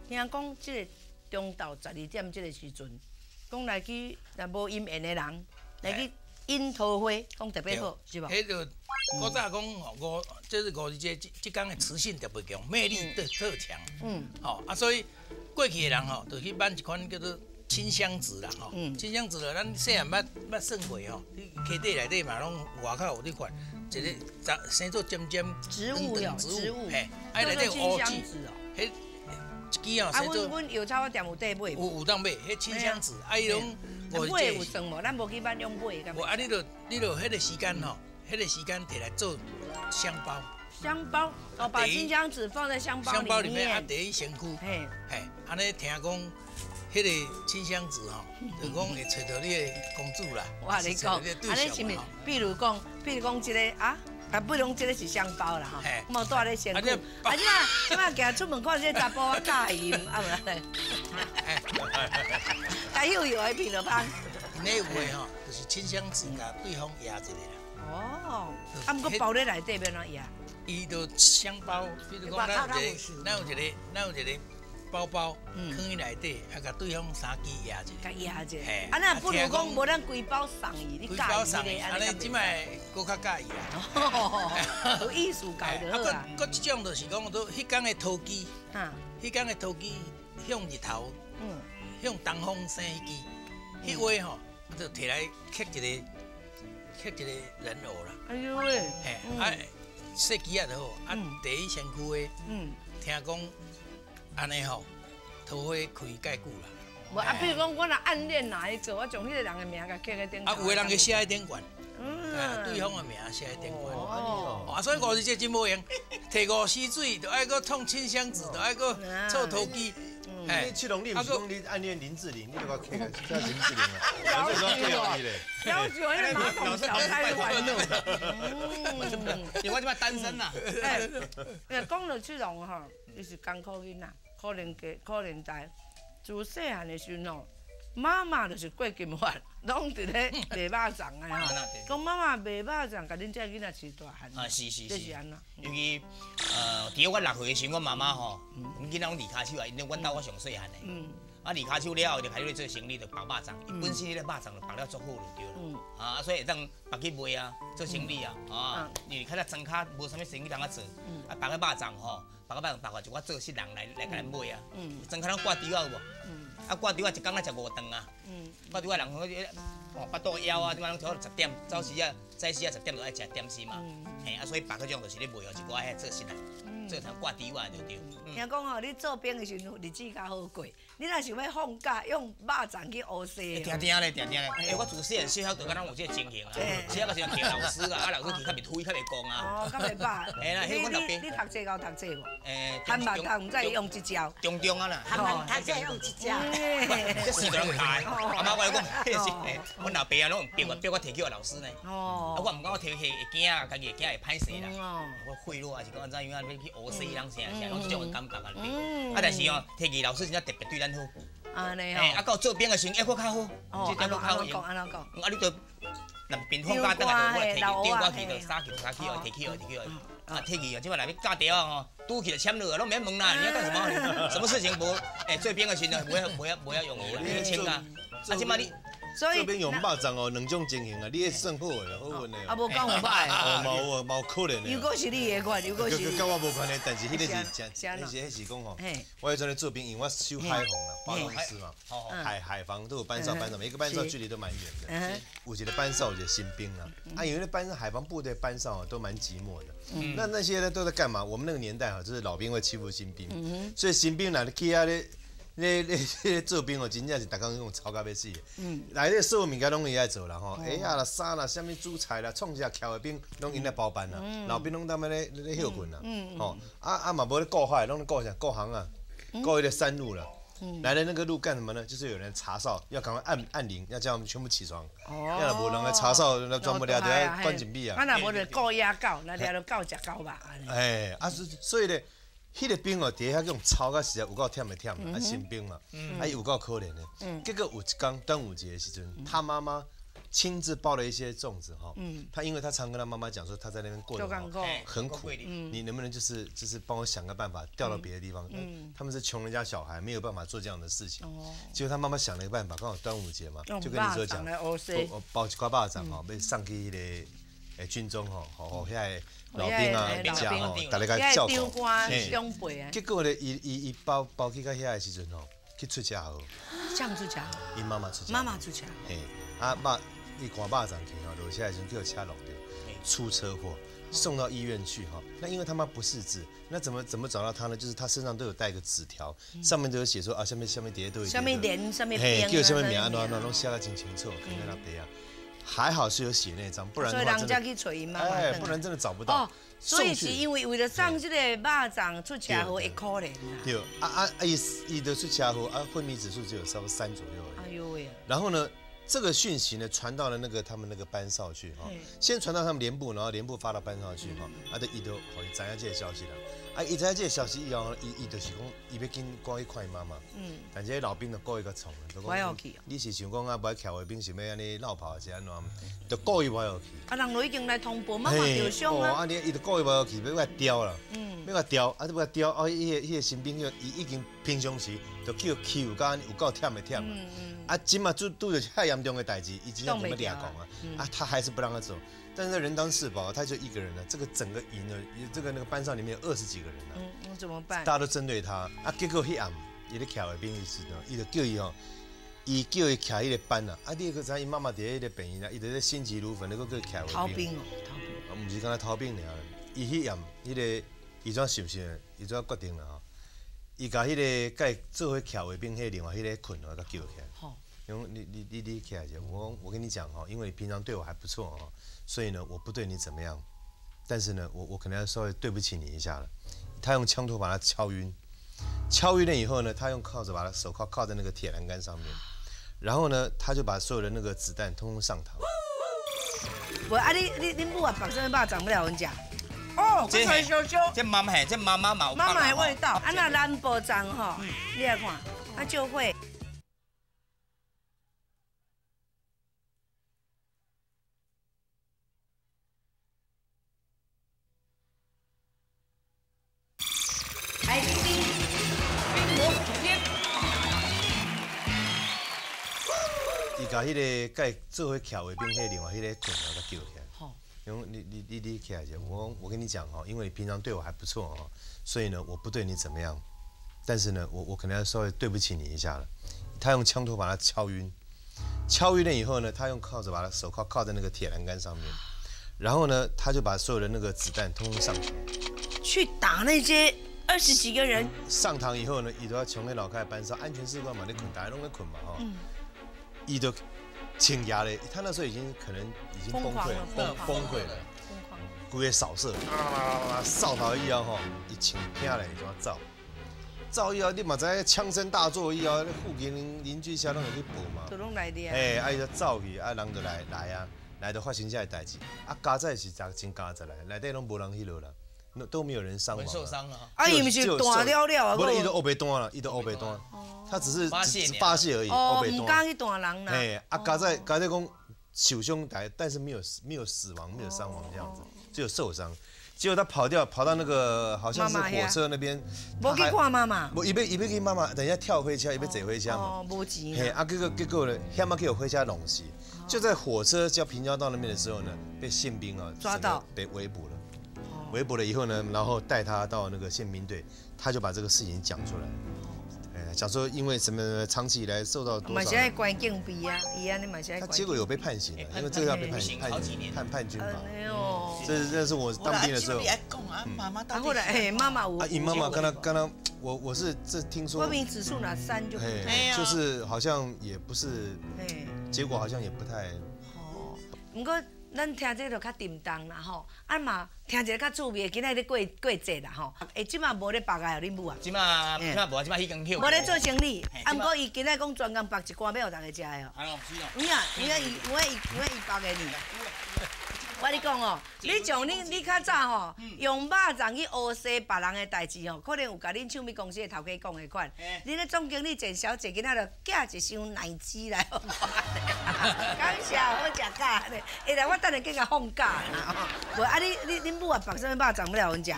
听讲即个中昼十二点即个时阵，讲来去若无阴缘的人来去樱桃花，讲特别好，是吧？迄个古早讲五，即是五日节，即即天的磁性特别强，魅力特特强。嗯，好啊，所以过去的人吼，就去办一款叫做。清香子啦，吼，清香子啦，咱细汉捌捌算过吼，你溪底内底嘛拢外口有滴款，一个长生做尖尖植物哟，植物，嘿，哎内底有乌子，迄一支哦，生做。啊，阮阮药草店有底买。有有当买，迄清香子，啊伊拢。买有算无？咱无去买用买无啊，你著你著迄个时间吼，迄个时间摕来做香包。香包，哦，把清香子放在香包里面。香包里面啊，第一身躯，嘿，嘿，安尼听讲。迄个清香子吼，就讲会找到你的公主啦。我你讲，安尼是咪？比如讲，比如讲这个啊，啊，不如这个是香包啦哈。莫带咧先。啊，即嘛，即嘛，行出门看这查甫 啊，介意啊，唔来。介有有爱品了吧？那话吼，就是清香子甲对方压一个啦。哦。啊，毋过包咧内底边怎压？伊都香包，比如讲，咱有一个，咱有一个，咱有一个。包包，放伊内底，还甲对方三支压者，甲压者。啊，那不如讲无咱规包送伊，你介意咧？安尼即摆搁较介意啊！有意思搞得好啊！搁一种就是讲，都迄天的陶机，哈，迄天的陶机向日头，嗯，向东方升机，迄位吼，就摕来刻一个，刻一个人偶啦。哎呦喂！嘿，啊，设计也好，啊，第一身躯的，嗯，听讲。安尼吼，桃花开介久啦，无啊，比如讲我若暗恋哪一个，我从迄个人的名甲刻喺顶。啊，有个人去写喺顶管，嗯，对方的名写喺顶管。哦，啊，所以五十节真无用，摕五溪水，就爱个创清香子，就爱个臭头鸡。哎，七龙，你唔是讲你暗恋林志玲，你就讲刻叫林志玲啊？要求啊，要求迄个马桶小开玩乐。嗯，我即摆单身呐。哎，讲到七龙吼，就是艰苦囡仔，可能家可能在。自细汉的时候，妈妈就是过金发，拢伫咧 卖肉粽的吼。讲妈妈卖肉粽，甲恁遮囡仔饲大汉。啊，是是是。这是安怎？尤其呃，伫我六岁的时，我妈妈吼，阮囡仔拢离开手啊，因为阮兜我上细汉的。嗯。啊，离开手了后，就开始做生意，就包肉粽。伊本身迄个肉粽就包了足好就对了。嗯。啊，所以会当绑去卖啊，做生意啊，啊，因为较早庄卡无啥物生意通啊做。嗯。啊，绑个肉粽吼。别个别人别个就我做些人来来甲咱买啊，嗯。真可能挂吊啊有无？啊挂吊啊一工啊食五顿啊，嗯挂吊啊人讲哦八肚枵啊，点解拢超十点？早时啊早时啊十点就爱食点心嘛，嘿啊所以别个种就是咧卖哦一寡遐做些人，做成挂吊啊就对。听讲哦，你做兵的时阵日子较好过。你若想要放假，用肉粽去学习。定定咧，定定咧。哎，我自细汉小晓得，敢若有这个情形啊。小个时阵听老师啊，啊老师去较袂推，较袂讲啊。哦，较袂捌。哎啦，迄我那边。你读册够读册无？诶，汉文读唔知用一招。中中啊啦。汉文读册用一招。这是都人开。阿妈我来讲，迄是，阮老爸啊，拢用笔，笔我摕去互老师呢。哦。啊，我毋敢我摕去会惊啊，家己会惊会歹势啦。哦。我贿赂啊，是讲安怎样啊？要去学死人啥啥，拢即种感觉啊。嗯。啊，但是哦，摕去老师真正特别对咱好。安尼哦，啊，到做兵的时，候，还佫较好，哦，安怎讲？安怎讲？啊，你着南边放假等下，我来摕去丢过去，着杀去，杀去哦，摕去哦，摕去哦，啊，摕去哦，即摆内面架掉啊吼，拄起就签落，拢免问啦，你要干什么？什么事情无？诶，做兵的时候，不要不要不要容易啊，你签啊，啊，即摆你。这边有肉粽哦，两种情形啊，你也算好诶，好运诶。啊，无讲有 歹。哦，冇冇可能诶。如果是你诶款，如果是。跟我无关系，但是迄个是真，迄是迄是讲吼。我迄阵咧做兵，因为我修海防啦，花公司嘛，海海防都有班哨，班哨每个班哨距离都蛮远的。有一个班哨，有新兵啊，啊，因为班海防部队班哨都蛮寂寞的。那那些呢都在干嘛？我们那个年代哈，就是老兵会欺负新兵，所以新兵来了去啊咧。那那那做兵哦，真正是逐工用吵甲要死。嗯，来咧所有物件拢伊爱做啦吼，鞋啊啦、衫啦、啥物煮菜啦、创啥桥的兵，拢因来包办啦。老兵拢踮咧咧咧休困啦。嗯吼，啊啊嘛无咧顾海，拢咧顾啥？顾行啊，顾迄个山路了。来了那个路干什么呢？就是有人查哨，要赶快按按铃，要叫我们全部起床。哦。要无人来查哨，那装不了都要关紧闭啊。啊那无就顾野狗，那了就狗食狗吧。哎，啊是所以咧。迄个兵哦，底下用操到实在有够忝的忝，啊新兵嘛，啊有够可怜的。结果有一天端午节的时阵，他妈妈亲自包了一些粽子哈。他因为他常跟他妈妈讲说，他在那边过得很苦，你能不能就是就是帮我想个办法调到别的地方？他们是穷人家小孩，没有办法做这样的事情。结果他妈妈想了一个办法，刚好端午节嘛，就跟你说讲，包一块巴掌哦，被上去迄个诶军中吼，吼吼遐。老兵啊，家吼，大家甲照顾。结果咧，伊伊伊包包去到遐个时阵吼，去出车祸。这出车祸？伊妈妈出车。妈妈出车。嘿，啊爸，伊赶肉上去吼，落车时阵叫车弄掉，出车祸，送到医院去哈。那因为他妈不识字，那怎么怎么找到他呢？就是他身上都有带个纸条，上面都有写说啊，下面下面底下都有。下面连上面编。叫下面名啊，喏喏，拢写得真清楚，看看那边啊。还好是有写那张，不然的话真的，哎，不然真的找不到。所以是因为为了上这个肉粽出车祸，会可怜啊。对，啊啊啊！伊伊的出车祸，啊，昏迷指数只有差不多三左右而已。哎呦喂！然后呢，这个讯息呢传到了那个他们那个班哨去哈，先传到他们连部，然后连部发到班哨去哈，啊，都伊都可以知影这个消息了。啊！伊知影即个消息以后，伊伊就是讲，伊要紧赶去看伊妈妈。嗯。但这老兵就故意个冲，就讲，你是想讲啊，不爱桥卫兵想要安尼闹跑是安怎？就故意不要去。啊，人都已经来通报，妈妈受伤啊。啊，你伊就故意不要去，要甲刁啦。嗯。要甲刁，啊，要甲刁，啊，伊个伊个新兵就伊已经平常时就叫欺负甲有够忝的忝啊。嗯嗯。啊，今嘛拄拄着太严重的代志，伊只要怎么俩讲啊？啊，他还是不让他走。但是人当四宝，他就一个人了。这个整个营呢，这个那个班上里面有二十几个人呢。嗯，那怎么办？大家都针对他啊。结果迄暗，伊咧徛的兵意思呢，伊就叫伊哦，伊叫伊徛迄个班啊。啊，第二个在伊妈妈伫迄个病院啊，伊在心急如焚，那个叫徛逃兵哦，逃兵。啊，不是刚才逃兵尔，伊迄暗，迄个伊怎想想，伊怎决定了吼？伊甲迄个甲伊做伙徛卫兵，迄另外迄个困了，甲叫起来。好，因为你你你你起来姐，我我跟你讲哦，因为你平常对我还不错哦，所以呢，我不对你怎么样，但是呢，我我可能要稍微对不起你一下了。他用枪托把他敲晕，敲晕了以后呢，他用铐子把他手铐铐在那个铁栏杆上面，然后呢，他就把所有的那个子弹通通上膛。我啊，你你你母啊，绑身爸长不了，我跟你讲。哦，这这妈妈，这妈妈毛妈妈的味道。啊，那兰博章哈，你来看，他就会。迄个盖做伙徛卫兵，迄另外迄个困了，甲救起来。好，因为你你你你起来者，我我跟你讲哈，因为你平常对我还不错哦，所以呢，我不对你怎么样，但是呢，我我可能要稍微对不起你一下了。他用枪托把他敲晕，敲晕了以后呢，他用铐子把他手铐铐在那个铁栏杆上面，然后呢，他就把所有的那个子弹通通上膛，去打那些二十几个人。上膛以后呢，伊都要从那老开班上安全士官嘛，你捆大家拢在捆嘛哈。伊都倾压嘞，他那时候已经可能已经崩溃了，崩崩溃了，规个扫射，啊，扫头以后吼，一枪劈来就要走，走以后你嘛知枪声大作以后，附近邻居啥拢会去报嘛，都拢来的啊，哎，啊伊就走去，啊人就来来啊，来就发生这个代志，啊家在是真真家在来，内底拢无人去落啦。都没有人伤亡，受伤了。啊，伊不是断了了啊？不是，伊都乌白断了，伊都乌白断。他只是发泄发泄而已，乌白断。唔敢去断人啦。哎，啊，加在加在讲受伤台，但是没有没有死亡，没有伤亡这样子，只有受伤。结果他跑掉，跑到那个好像是火车那边。无去看妈妈。无，伊要伊要去妈妈，等一下跳回车，一边坐回车嘛。哦，无钱。嘿，啊，结果结果呢，他妈给我回家弄死。就在火车叫平交道那边的时候呢，被宪兵啊抓到，被围捕了。围捕了以后呢，然后带他到那个宪兵队，他就把这个事情讲出来，哎，讲说因为什么长期以来受到多少，他结果有被判刑了，因为这个要被判判判判军法。哎呦，这这是我当兵的时候。妈妈后来哎，妈妈我。啊，你妈妈刚刚刚刚，我我是这听说。国民指数拿三就。哎，就是好像也不是，哎，结果好像也不太。哦，不过。咱听这个就较沉重啦吼，啊嘛听一个较趣味，今仔日过过节啦吼，诶，即马无咧包个互恁母啊？即马即马无，即马迄间无咧做生意，啊，毋过伊今仔讲专工包一罐要互大家食的哦。哎呦，是哦。你啊，你啊伊，有影伊，伊包个呢。我你讲哦，你从你你较早吼，用肉粽去乌西别人的代志吼，可能有甲恁唱片公司的头家讲的款。恁咧总经理郑小姐今仔就寄一箱奶汁来。感谢，好食假的。下来我等下给甲放假啦。无啊，你你恁母啊，放什么肉粽不了阮食？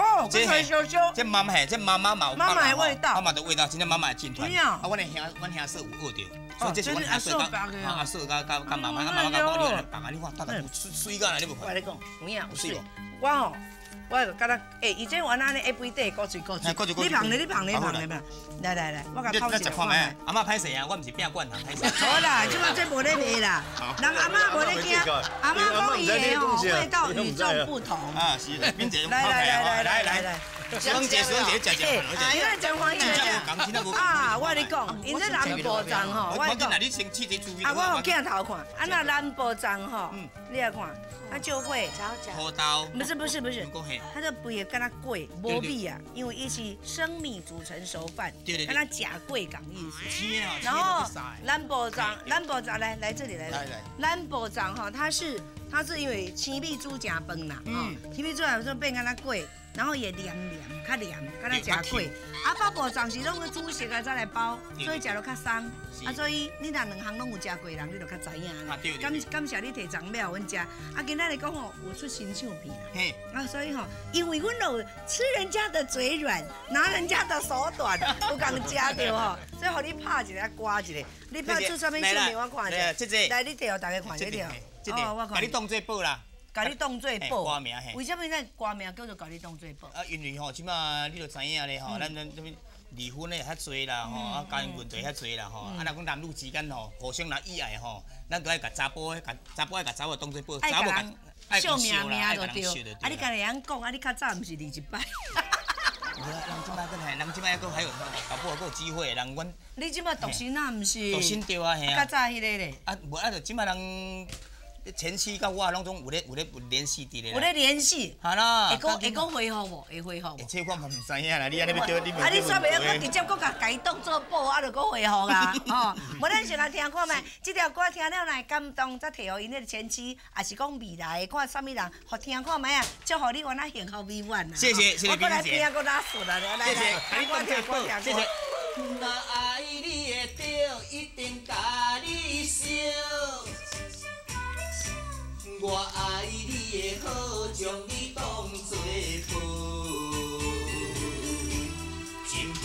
哦，这个烧烧，这妈妈，这妈妈嘛，妈妈的味道，妈妈的味道，真正妈妈的真团。啊，我的兄，我兄说有饿着，所以这是我兄嫂甲阿嫂甲甲甲妈妈，阿妈妈甲我你白啊，你看，大概水水干啦，你无看？我你讲，有影有水，我吼。我就觉得，诶，以前我那里 every day 过嘴过嘴，你旁咧你旁咧旁咧嘛，来来来，我甲泡一下。阿妈歹势啊，我唔是变惯人，歹势。好啦，即马真无咧卖啦，人阿妈无咧惊，阿妈讲伊的哦味道与众不同。啊，是，冰姐来来来。来来来。双节双节食食，啊，因为讲黄爷讲，啊，我你讲，因这南部粽吼，我讲，啊，我有镜头看，啊那南部粽吼，你来看，它就会，不是不是不是，它的不也跟它贵，无比啊，因为一起生米煮成熟饭，跟它假贵港意思。然后南部粽，南部粽来来这里来来，南部粽哈，它是它是因为青米煮假饭啦，嗯，青米煮假饭变跟它贵。然后也凉凉，较凉，敢若食过。啊，包包暂时拢去煮熟啊再来包，所以食落较松。啊，所以你若两项拢有食过人，你就较知影。感感谢你提长料阮食。啊，今仔日讲吼有出新唱片啦。嘿。啊，所以吼，因为阮有吃人家的嘴软，拿人家的手短，有共食着吼，所以互你拍一个刮一个。你拍出啥物唱片我看一下。来，你摕互大家看一条。哦，我看。你当做宝啦。甲你当做宝，为什么咱歌名叫做甲你当做宝？啊，因为吼，即摆你著知影咧吼，咱咱离婚咧较侪啦吼，啊，家庭问题较侪啦吼，啊，若讲男女之间吼，互相来意爱吼，咱都爱甲查甫，甲查甫爱甲查某当做宝，查某甲笑命命就对，啊，你家己样讲，啊，你较早毋是离一摆。人即摆搁还，人即摆阁还有，搞不好搁有机会，人阮。你即摆独身啊？毋是？独身对啊，嘿啊。较早迄个咧。啊，无啊，就即摆人。前妻甲我拢总有咧有咧联系伫咧，有咧联系，哈啦，会讲会讲回复无？会回复无？这我嘛毋知影啦，你 安尼要叫你问。啊，你煞袂晓，直接搁甲家当做宝，啊，就搁回复啊，吼。无咱先来听看觅，即条歌听了来感动，再摕互因迄个前妻，也是讲未来看啥物人，互听看觅啊，祝福你原来幸福美满啊。谢谢谢谢。我来听搁拉顺啊，来来，听歌听歌听。谢谢。若爱你会着，一定甲你烧。我爱你的好，将你当作宝，真对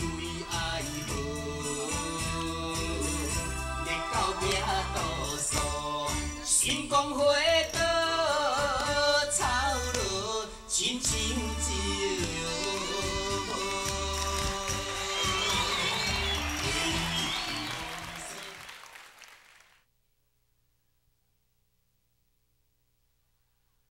爱好，日到命多数，心光花朵草落，亲情。